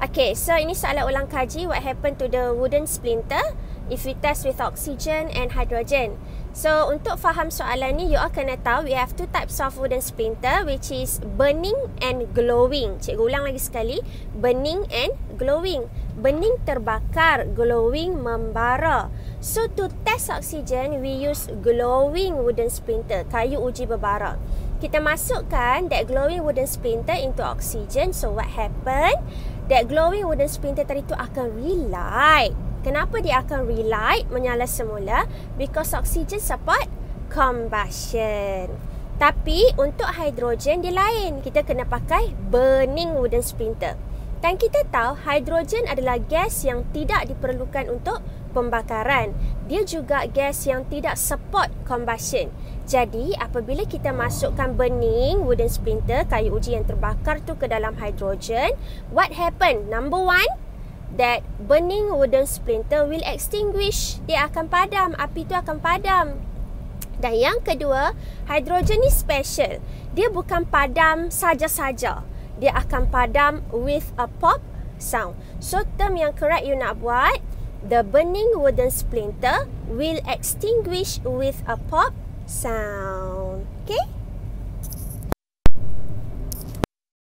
Okay, so ini soalan ulang kaji what happened to the wooden splinter if we test with oxygen and hydrogen. So, untuk faham soalan ni, you all kena tahu we have two types of wooden splinter which is burning and glowing. Cikgu ulang lagi sekali, burning and glowing. Burning terbakar, glowing membara. So, to test oxygen, we use glowing wooden splinter, kayu uji berbara. Kita masukkan that glowing wooden splinter into oxygen. So, what happened? That glowing wooden splinter tadi tu akan relight. Kenapa dia akan relight menyala semula? Because oxygen support combustion. Tapi untuk hidrogen dia lain. Kita kena pakai burning wooden splinter. Dan kita tahu hidrogen adalah gas yang tidak diperlukan untuk pembakaran. Dia juga gas yang tidak support combustion. Jadi apabila kita masukkan burning wooden splinter, kayu uji yang terbakar tu ke dalam hidrogen, what happen? Number one, that burning wooden splinter will extinguish. Dia akan padam, api tu akan padam. Dan yang kedua, hidrogen ni special. Dia bukan padam saja-saja dia akan padam with a pop sound. So term yang correct you nak buat, the burning wooden splinter will extinguish with a pop sound. Okay?